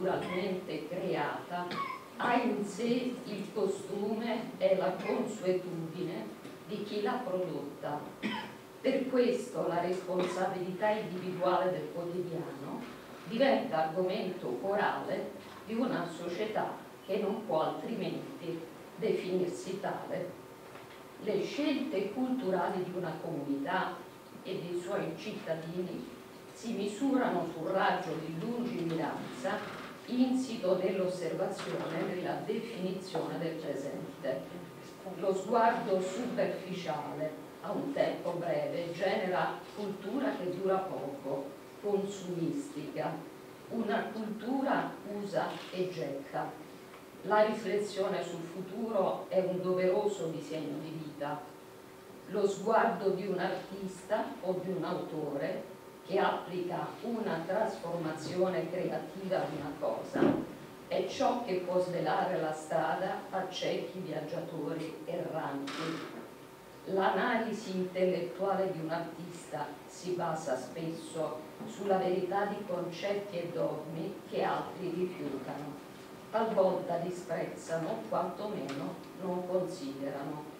naturalmente creata ha in sé il costume e la consuetudine di chi l'ha prodotta. Per questo la responsabilità individuale del quotidiano diventa argomento corale di una società che non può altrimenti definirsi tale. Le scelte culturali di una comunità e dei suoi cittadini si misurano sul raggio di lungimiranza insito nell'osservazione e nella definizione del presente. Lo sguardo superficiale a un tempo breve genera cultura che dura poco, consumistica, una cultura usa e getta. La riflessione sul futuro è un doveroso disegno di vita. Lo sguardo di un artista o di un autore che applica una trasformazione creativa di una cosa è ciò che può svelare la strada a ciechi viaggiatori erranti. L'analisi intellettuale di un artista si basa spesso sulla verità di concetti e dogmi che altri rifiutano, talvolta disprezzano, quantomeno non considerano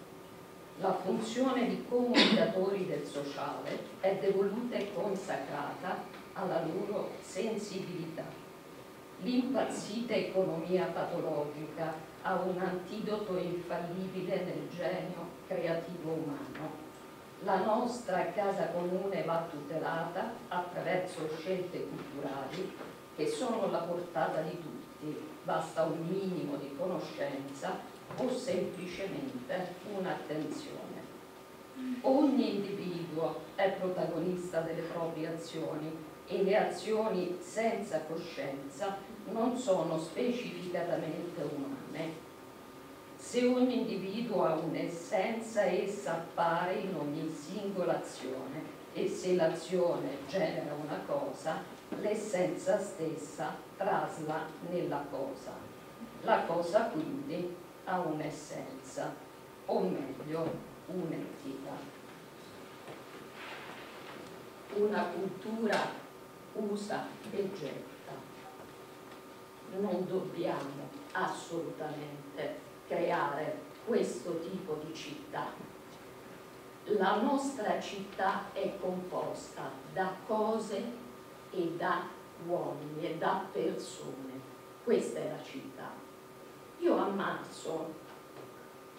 la funzione di comunicatori del sociale è devoluta e consacrata alla loro sensibilità. L'impazzita economia patologica ha un antidoto infallibile nel genio creativo umano. La nostra casa comune va tutelata attraverso scelte culturali che sono alla portata di tutti, basta un minimo di conoscenza o semplicemente un'attenzione. Ogni individuo è protagonista delle proprie azioni e le azioni senza coscienza non sono specificatamente umane. Se ogni individuo ha un'essenza, essa appare in ogni singola azione e se l'azione genera una cosa, l'essenza stessa trasla nella cosa. La cosa quindi ha un'essenza, o meglio un'etica. Una cultura usa e getta. Non dobbiamo assolutamente creare questo tipo di città. La nostra città è composta da cose e da uomini e da persone. Questa è la città io a marzo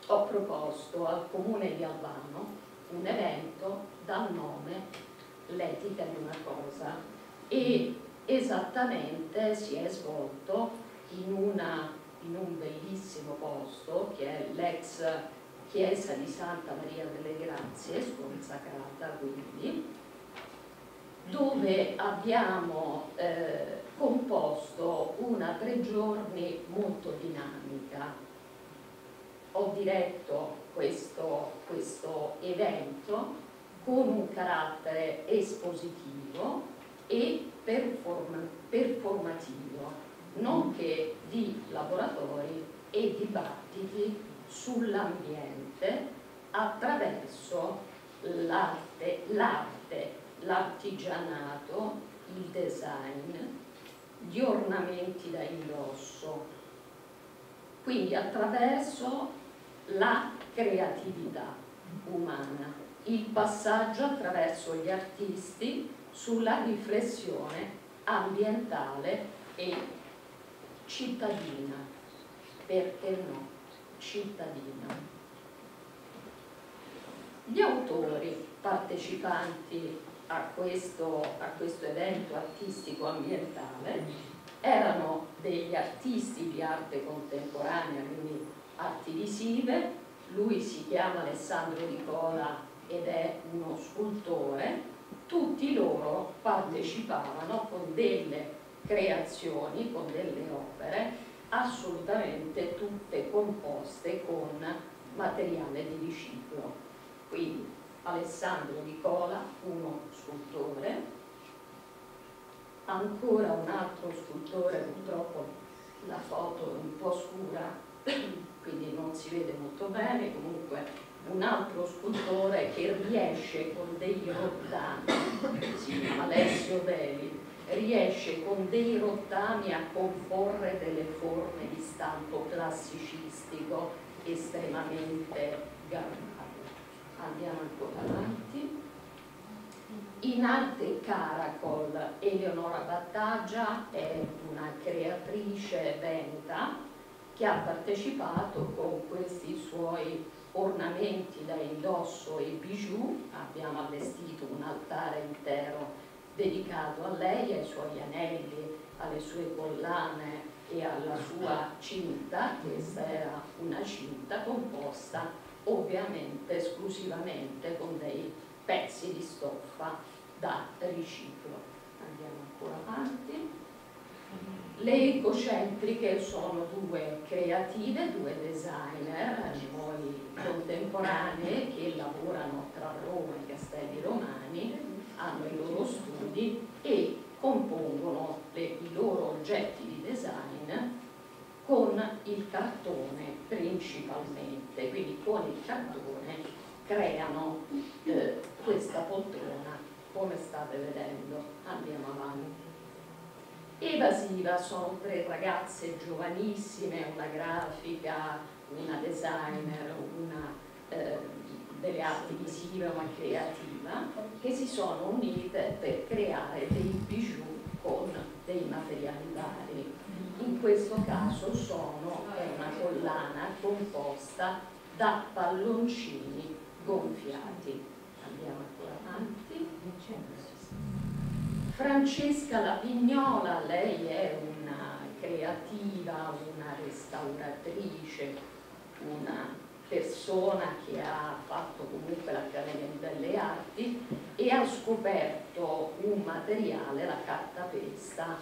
ho proposto al comune di Albano un evento dal nome L'etica di una cosa e esattamente si è svolto in, una, in un bellissimo posto che è l'ex chiesa di Santa Maria delle Grazie, sconsacrata quindi, dove abbiamo eh, composto una tre giorni molto dinamica. Ho diretto questo, questo evento con un carattere espositivo e perform performativo, nonché di laboratori e dibattiti sull'ambiente attraverso l'arte, l'artigianato, il design, gli ornamenti da indosso, quindi attraverso la creatività umana, il passaggio attraverso gli artisti sulla riflessione ambientale e cittadina, perché no, cittadina. Gli autori partecipanti a questo, a questo evento artistico ambientale erano degli artisti di arte contemporanea, quindi arti visive, lui si chiama Alessandro Nicola ed è uno scultore, tutti loro partecipavano con delle creazioni, con delle opere assolutamente tutte composte con materiale di riciclo. Quindi Alessandro Nicola, uno scultore, ancora un altro scultore, purtroppo la foto è un po' scura, quindi non si vede molto bene, comunque un altro scultore che riesce con dei rottami, si chiama Alessio Veli, riesce con dei rottami a comporre delle forme di stampo classicistico estremamente garbato. Andiamo ancora avanti. In arte Caracol, Eleonora Battaglia è una creatrice veneta che ha partecipato con questi suoi ornamenti da indosso e bijou, abbiamo allestito un altare intero dedicato a lei, ai suoi anelli, alle sue collane e alla sua cinta, questa era una cinta composta ovviamente esclusivamente con dei pezzi di stoffa da riciclo. Andiamo ancora avanti. Le ecocentriche sono due creative, due designer, noi contemporanei che lavorano tra Roma e Castelli Romani, hanno i loro studi e compongono le, i loro oggetti di design con il cartone principalmente, quindi con il cartone creano eh, questa poltrona come state vedendo. Andiamo avanti. Evasiva sono tre ragazze giovanissime, una grafica, una designer, una eh, delle arti visive, una creativa, che si sono unite per creare dei bijou con dei materiali vari. In questo caso sono collana composta da palloncini gonfiati. Andiamo ancora avanti. Francesca Lapignola, lei è una creativa, una restauratrice, una persona che ha fatto comunque l'Accademia di Belle Arti e ha scoperto un materiale, la cartapesta,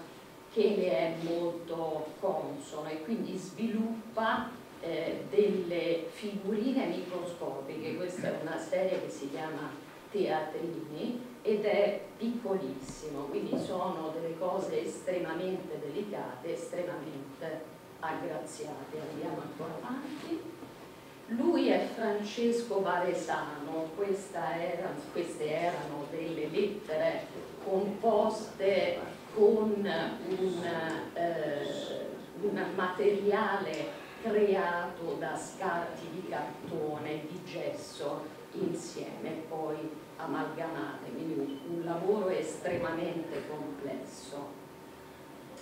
che le è molto consono e quindi sviluppa eh, delle figurine microscopiche, questa è una serie che si chiama Teatrini ed è piccolissimo, quindi sono delle cose estremamente delicate, estremamente aggraziate. Andiamo ancora avanti. Lui è Francesco Varesano, era, queste erano delle lettere composte con un, eh, un materiale creato da scarti di cartone, di gesso insieme e poi amalgamate, quindi un, un lavoro estremamente complesso.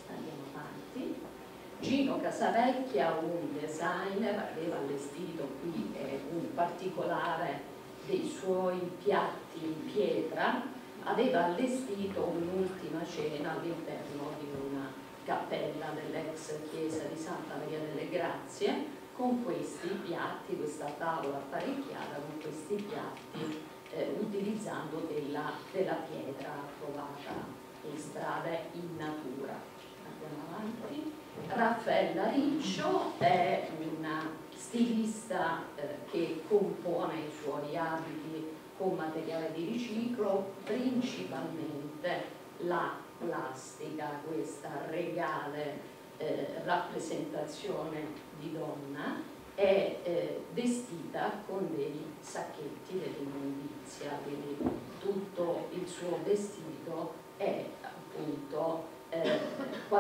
Andiamo avanti. Gino Casavecchia, un designer, aveva allestito qui eh, un particolare dei suoi piatti in pietra, aveva allestito un'ultima cena all'interno di una cappella dell'ex chiesa di Santa Maria delle Grazie con questi piatti, questa tavola apparecchiata con questi piatti eh, utilizzando della, della, pietra trovata in strada in natura. Andiamo avanti. Raffaella Riccio è una stilista eh, che compone i suoi abiti con materiale di riciclo, principalmente la plastica, questa regale eh, rappresentazione di donna è eh, vestita con dei sacchetti dell'immondizia, quindi tutto il suo vestito è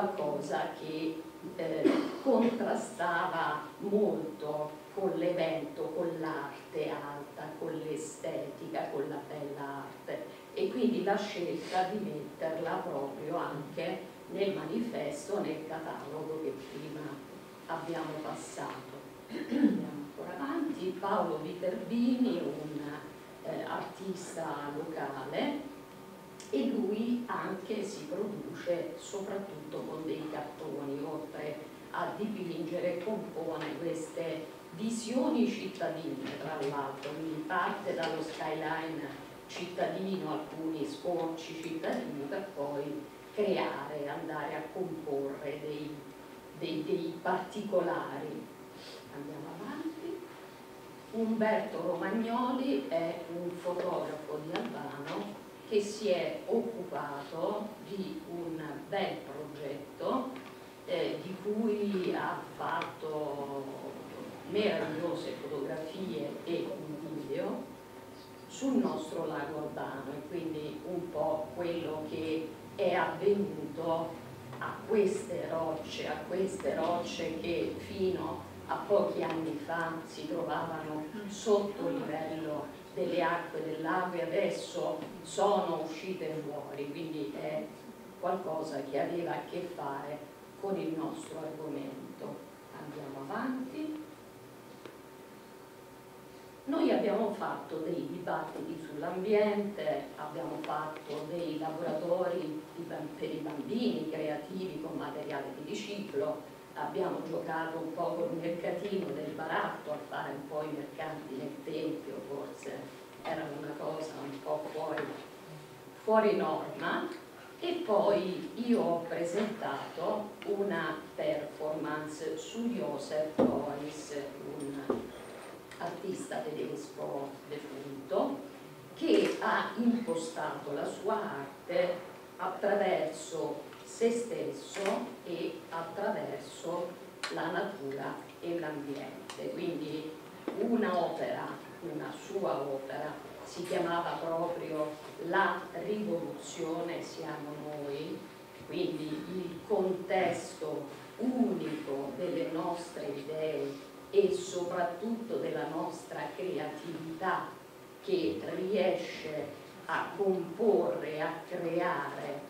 qualcosa che eh, contrastava molto con l'evento, con l'arte alta, con l'estetica, con la bella arte e quindi la scelta di metterla proprio anche nel manifesto, nel catalogo che prima abbiamo passato. Andiamo ancora avanti, Paolo Viterbini, un eh, artista locale anche si produce soprattutto con dei cartoni, oltre a dipingere compone queste visioni cittadine tra l'altro, quindi parte dallo skyline cittadino, alcuni scorci cittadini per poi creare, andare a comporre dei, dei, dei particolari. Andiamo avanti. Umberto Romagnoli è un fotografo di Albano che si è occupato di un bel progetto eh, di cui ha fatto meravigliose fotografie e un febbraio sul nostro lago urbano e quindi un po' quello che è avvenuto a queste rocce, a queste rocce che fino a pochi anni fa si trovavano sotto livello delle acque del lago e adesso sono uscite fuori, quindi è qualcosa che aveva a che fare con il nostro argomento. Andiamo avanti. Noi abbiamo fatto dei dibattiti sull'ambiente, abbiamo fatto dei laboratori per i bambini creativi con materiale di riciclo, abbiamo giocato un po' col mercatino del baratto a fare un po' i mercanti nel tempio, forse era una cosa un po' fuori, fuori norma. E poi io ho presentato una performance su Joseph Boris, un artista tedesco defunto, che ha impostato la sua arte attraverso se stesso e attraverso la natura e l'ambiente. Quindi un'opera, una sua opera, si chiamava proprio La rivoluzione siamo noi, quindi il contesto unico delle nostre idee e soprattutto della nostra creatività che riesce a comporre, a creare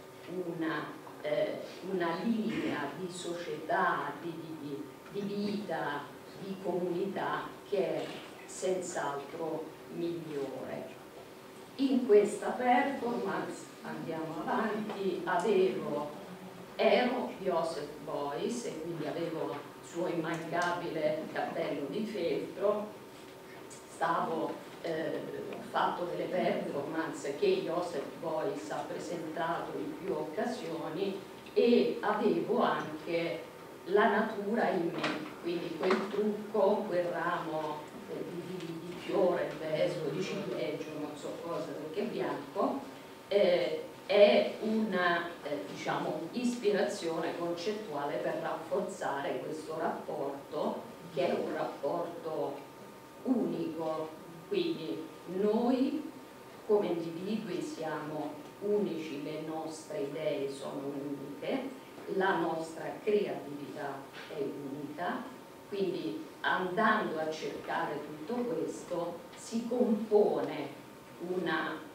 una, eh, una linea di società, di, di, di vita, di comunità che è senz'altro migliore. In questa performance, andiamo avanti, avevo, ero Joseph Beuys e quindi avevo suo immancabile cappello di feltro, stavo, eh, fatto delle performance che Joseph Beuys ha presentato in più occasioni e avevo anche la natura in me, quindi quel trucco, quel ramo eh, di, di, di, fiore, il veso, di ciliegio, non so cosa perché è bianco, eh, è una eh, diciamo, ispirazione concettuale per rafforzare questo rapporto che è un rapporto unico, quindi noi come individui siamo unici, le nostre idee sono uniche, la nostra creatività è unica, quindi andando a cercare tutto questo si compone una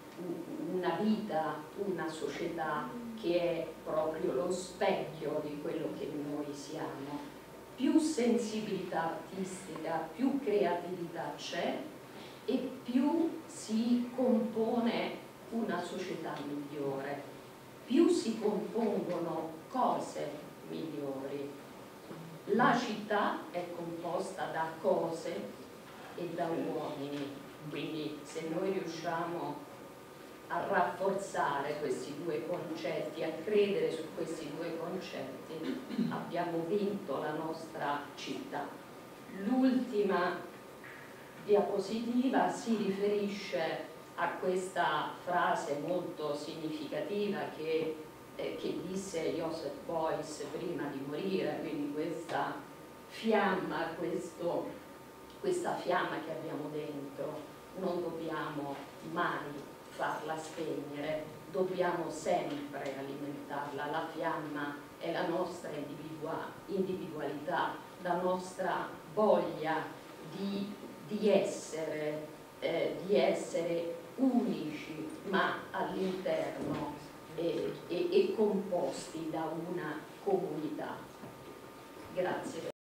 una vita, una società che è proprio lo specchio di quello che noi siamo. Più sensibilità artistica, più creatività c'è e più si compone una società migliore, più si compongono cose migliori. La città è composta da cose e da uomini, quindi se noi riusciamo a rafforzare questi due concetti, a credere su questi due concetti, abbiamo vinto la nostra città. L'ultima diapositiva si riferisce a questa frase molto significativa che, eh, che disse Joseph Beuys prima di morire, quindi questa fiamma, questo, questa fiamma che abbiamo dentro, non dobbiamo mai farla spegnere, dobbiamo sempre alimentarla, la fiamma è la nostra individualità, la nostra voglia di, di, essere, eh, di essere unici ma all'interno e, e, e composti da una comunità. Grazie.